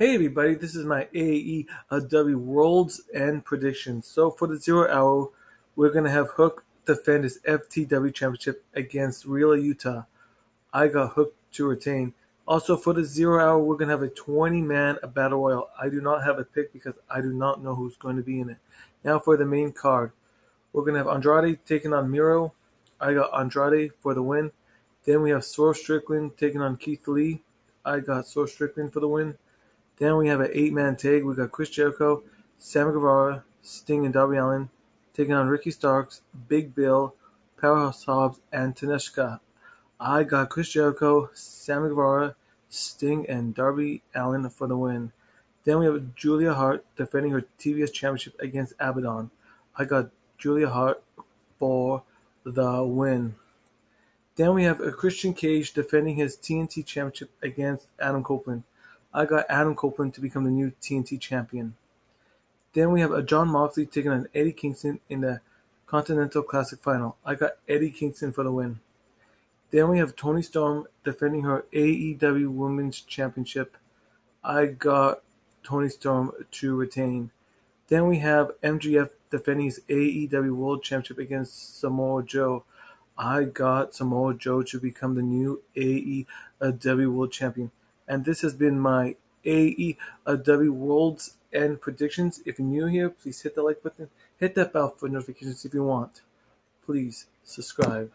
Hey everybody, this is my AEW World's End predictions. So for the zero hour, we're gonna have Hook defend his FTW Championship against Real Utah. I got Hook to retain. Also for the zero hour, we're gonna have a 20 man battle royal. I do not have a pick because I do not know who's going to be in it. Now for the main card, we're gonna have Andrade taking on Miro. I got Andrade for the win. Then we have Swerve Strickland taking on Keith Lee. I got Swerve Strickland for the win. Then we have an eight-man tag. We got Chris Jericho, Sammy Guevara, Sting, and Darby Allin taking on Ricky Starks, Big Bill, Powerhouse Hobbs, and Tanishka. I got Chris Jericho, Sammy Guevara, Sting, and Darby Allin for the win. Then we have Julia Hart defending her TBS Championship against Abadon. I got Julia Hart for the win. Then we have a Christian Cage defending his TNT Championship against Adam Copeland. I got Adam Copeland to become the new TNT champion. Then we have a Jon Moxley taking on Eddie Kingston in the Continental Classic final. I got Eddie Kingston for the win. Then we have Toni Storm defending her AEW Women's Championship. I got Toni Storm to retain. Then we have MJF defending his AEW World Championship against Samoa Joe. I got Samoa Joe to become the new AEW World Champion and this has been my AEW World's End predictions. If you're new here, please hit the like button, hit that bell for notifications if you want. Please subscribe.